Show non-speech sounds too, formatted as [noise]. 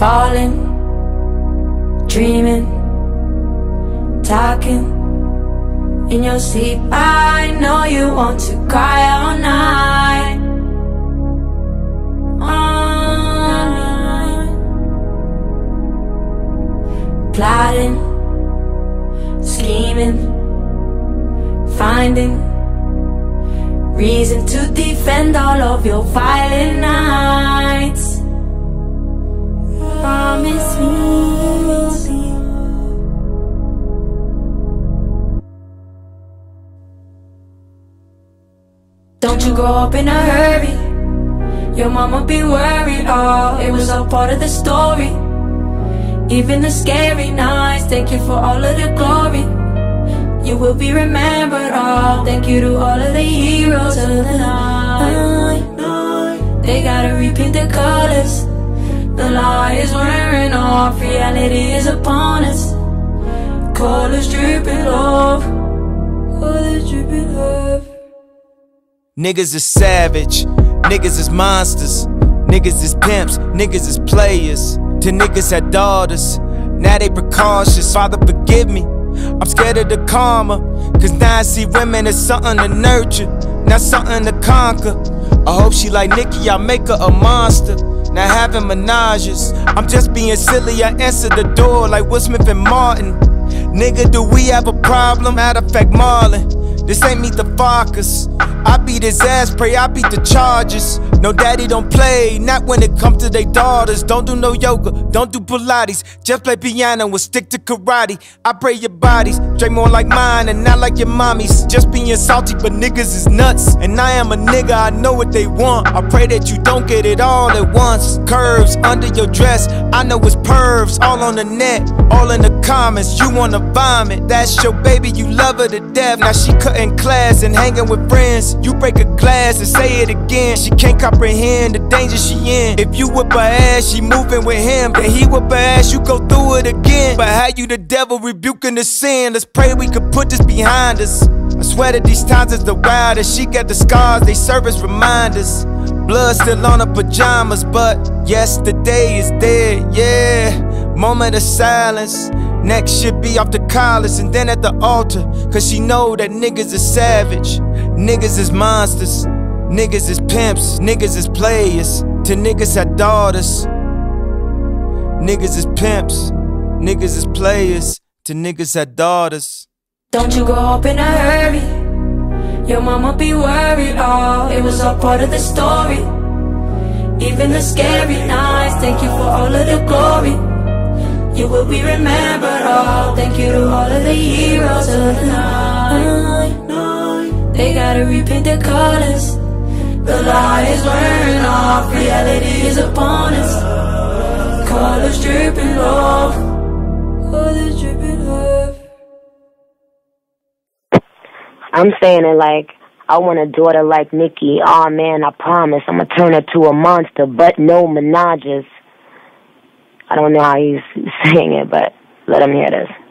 Falling, dreaming, talking in your sleep. I know you want to cry all night. All night. Plotting, scheming, finding reason to defend all of your violent Don't you grow up in a hurry. Your mama be worried. Oh, it was all part of the story. Even the scary nights. Thank you for all of the glory. You will be remembered. Oh, thank you to all of the heroes of the night. They gotta repaint the colors. The lie is wearing off. Reality is upon us. Colors dripping off. Colors dripping off. Niggas is savage, niggas is monsters, niggas is pimps, niggas is players. To niggas had daughters, now they precautious. Father, forgive me. I'm scared of the karma, cause now I see women as something to nurture, not something to conquer. I hope she like Nicki, I make her a monster. Now having menages, I'm just being silly. I answer the door like Will Smith and Martin. Nigga, do we have a problem? Matter of fact, Marlon. This ain't meet the Fockers. I beat his ass, pray I beat the charges. No daddy don't play, not when it comes to their daughters. Don't do no yoga, don't do Pilates. Just play piano and stick to karate. I pray your bodies, drink more like mine and not like your mommy's. Just being salty, but niggas is nuts. And I am a nigga, I know what they want. I pray that you don't get it all at once. Curves under your dress, I know it's pervs. All on the net, all in the comments. You wanna vomit, that's your baby, you love her to death. Now she cutting class and hanging with friends. You break a glass and say it again. She can't comprehend the danger she in. If you whip her ass, she moving with him. Then he whip her ass, you go through it again. But how you the devil rebuking the sin? Let's pray we could put this behind us. I swear that these times is the wildest. She got the scars, they serve as reminders. Blood still on her pajamas, but yesterday is dead, yeah. Moment of silence. Next should be off the collars and then at the altar. Cause she know that niggas are savage. Niggas is monsters. Niggas is pimps. Niggas is players. To niggas had daughters. Niggas is pimps. Niggas is players. To niggas had daughters. Don't you go up in a hurry. Your mama be worried. Oh, it was all part of the story. Even the scary nights. Thank you for all of the glory. You will be remembered. Oh, thank you to all of the heroes of the night. They gotta repaint their colors. The is wearing off. Reality is upon us. Colors dripping off. Colors dripping off. I'm saying it like I want a daughter like Nicki. Oh man, I promise I'm gonna turn her to a monster, but no menages. I don't know how he's [laughs] saying it, but let him hear this.